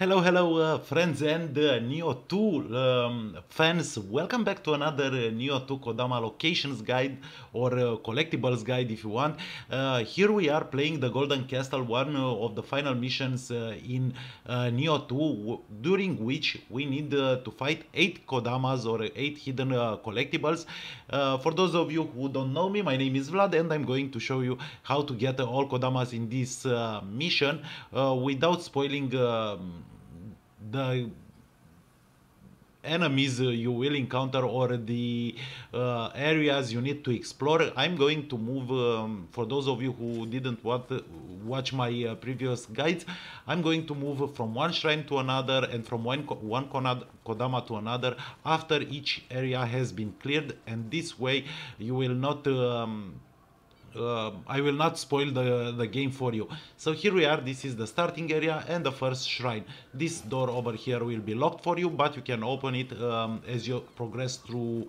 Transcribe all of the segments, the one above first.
Hello, hello, uh, friends and uh, Nioh 2 um, fans. Welcome back to another uh, Nioh 2 Kodama locations guide or uh, collectibles guide if you want. Uh, here we are playing the Golden Castle, one uh, of the final missions in Nioh 2, during which we need to fight 8 Kodamas or 8 hidden collectibles. For those of you who don't know me, my name is Vlad and I'm going to show you how to get all Kodamas in this mission without spoiling um, the enemies you will encounter or the uh, areas you need to explore. I'm going to move um, for those of you who didn't want, watch my uh, previous guides i'm going to move from one shrine to another and from one, one kodama to another after each area has been cleared. And this way you will not um, uh, I will not spoil the, the game for you. So here we are, this is the starting area and the first shrine. This door over here will be locked for you, but you can open it um, as you progress through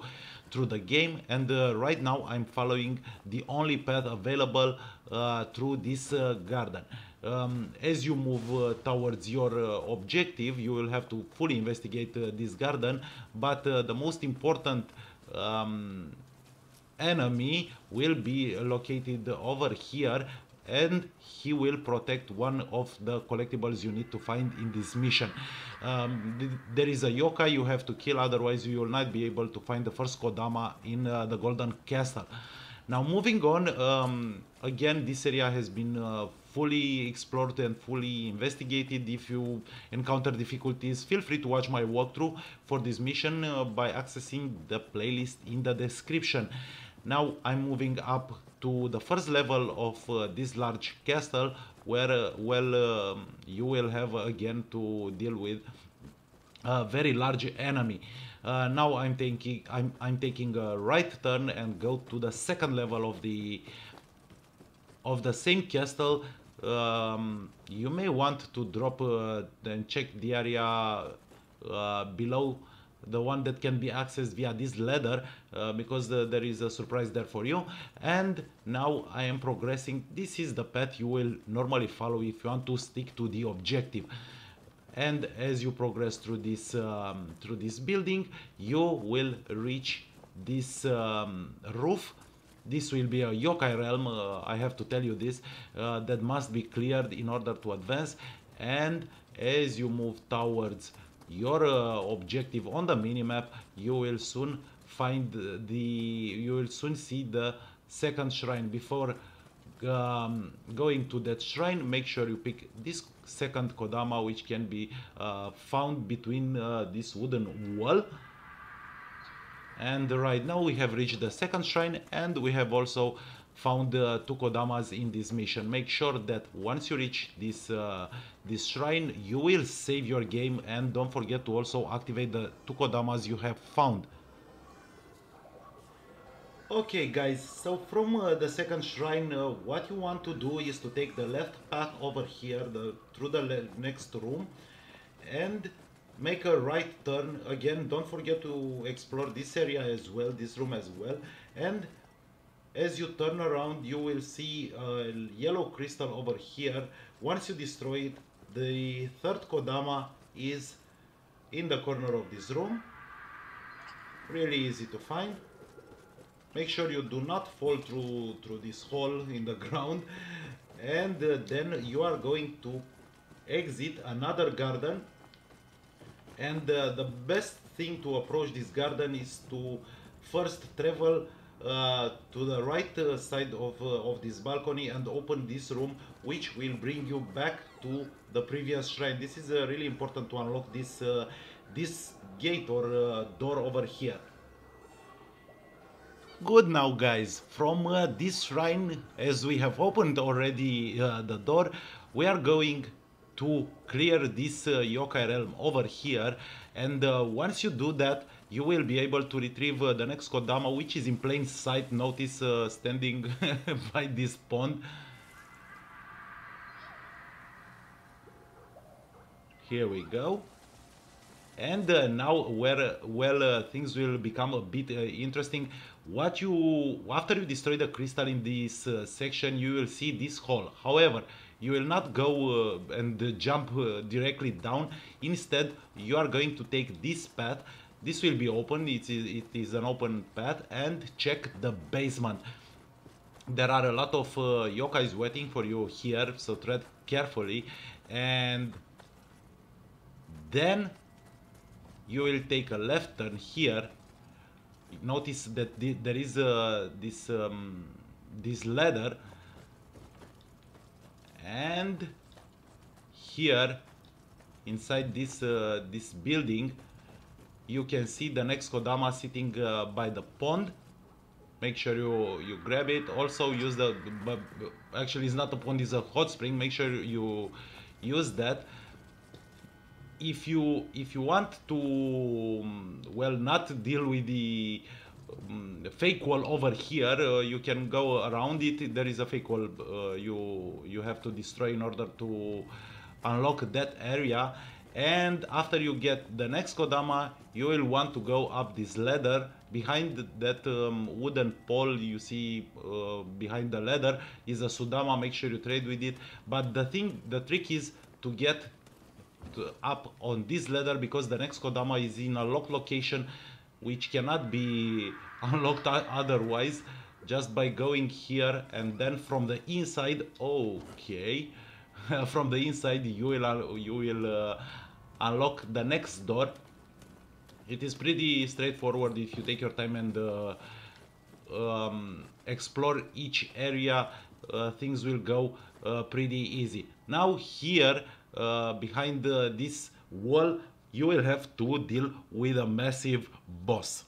through the game and uh, right now I'm following the only path available uh, through this uh, garden. Um, as you move uh, towards your uh, objective, you will have to fully investigate uh, this garden, but the most important um, enemy will be located over here and he will protect one of the collectibles you need to find in this mission. Um, th- there is a yokai you have to kill, otherwise you will not be able to find the first Kodama in uh, the Golden Castle. Now moving on, um, again this area has been uh, fully explored and fully investigated. If you encounter difficulties, feel free to watch my walkthrough for this mission uh, by accessing the playlist in the description. Now I'm moving up to the first level of uh, this large castle where uh, well um you will have again to deal with a very large enemy. Uh, now I'm taking I'm, I'm taking a right turn and go to the second level of the of the same castle. Um, you may want to drop uh, and check the area uh, below the one that can be accessed via this ladder uh, because the, there is a surprise there for you. And now i am progressing. This is the path you will normally follow if you want to stick to the objective. And as you progress through this um, through this building you will reach this um, roof. This will be a yokai realm uh, i have to tell you this uh, that must be cleared in order to advance. And as you move towards your uh, objective on the minimap you will soon find the you will soon see the second shrine. Before um, going to that shrine make sure you pick this second kodama which can be uh, found between uh, this wooden wall. And right now we have reached the second shrine and we have also found uh, two kodamas in this mission. Make sure that once you reach this uh, this shrine you will save your game. And don't forget to also activate the two kodamas you have found. Okay, guys, so from uh, the second shrine, uh, what you want to do is to take the left path over here, the through the next room, and make a right turn. Again, don't forget to explore this area as well, this room as well. And as you turn around, you will see a yellow crystal over here. Once you destroy it, the third Kodama is in the corner of this room. Really easy to find make sure you do not fall through through this hole in the ground and uh, then you are going to exit another garden and uh, the best thing to approach this garden is to first travel uh, to the right uh, side of, uh, of this balcony and open this room which will bring you back to the previous shrine this is uh, really important to unlock this uh, this gate or uh, door over here Good now, guys. From this shrine, as we have opened already the door, we are going to clear this uh, yokai realm over here. And uh, once you do that, you will be able to retrieve uh, the next Kodama, which is in plain sight. Notice uh, standing by this pond. Here we go and uh, now where well uh, things will become a bit interesting what you after you destroy the crystal in this section you will see this hole however you will not go uh, and uh, jump uh, directly down. Instead you are going to take this path. This will be open. It is, it is an open path. And check the basement. There are a lot of uh, yokais waiting for you here. So tread carefully. And then you will take a left turn here. Notice that there is uh, this um, this ladder and here inside this uh, this building you can see the next Kodama sitting uh, by the pond. Make sure you you grab it. Also use the but actually it's not a pond it's a hot spring. Make sure you use that. If you if you want to um, well not deal with the um, fake wall over here uh, you can go around it. There is a fake wall uh, you you have to destroy in order to unlock that area. And after you get the next Kodama you will want to go up this ladder. Behind that um, wooden pole you see uh, behind the ladder is a Sudama. Make sure you trade with it. But the thing the trick is to get to up on this ladder because the next Kodama is in a locked location which cannot be unlocked otherwise just by going here and then from the inside okay. From the inside you will you will uh, unlock the next door. It is pretty straightforward if you take your time and uh, um, explore each area uh, things will go uh, pretty easy. Now here uh, behind this wall you will have to deal with a massive boss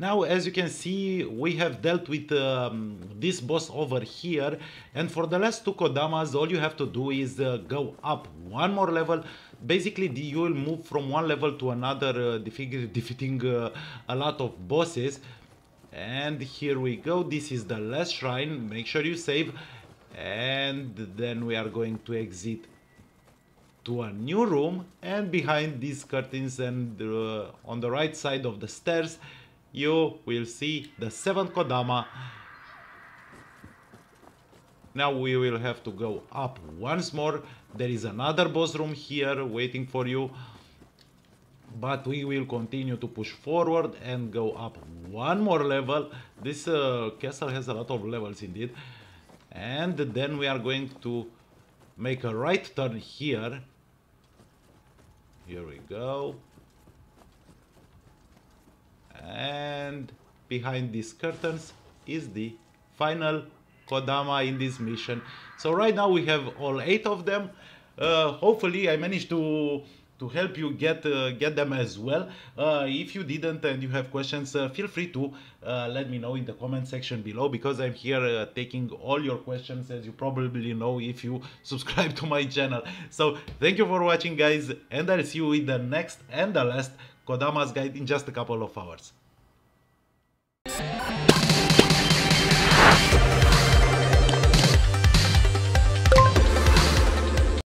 now, as you can see, we have dealt with um, this boss over here. And for the last two Kodamas, all you have to do is uh, go up one more level. Basically, you will move from one level to another, uh, defeating uh, a lot of bosses. And here we go. This is the last shrine. Make sure you save. And then we are going to exit to a new room. And behind these curtains and uh, on the right side of the stairs, you will see the seventh Kodama. Now we will have to go up once more. There is another boss room here waiting for you. But we will continue to push forward and go up one more level. This uh, castle has a lot of levels indeed. And then we are going to make a right turn here. Here we go and behind these curtains is the final Kodama in this mission. So right now we have all eight of them. Uh, hopefully I managed to to help you get uh, get them as well. Uh, if you didn't and you have questions, uh, feel free to uh, let me know in the comment section below because I'm here uh, taking all your questions as you probably know if you subscribe to my channel. So thank you for watching guys and I'll see you in the next and the last Kodama's guide in just a couple of hours.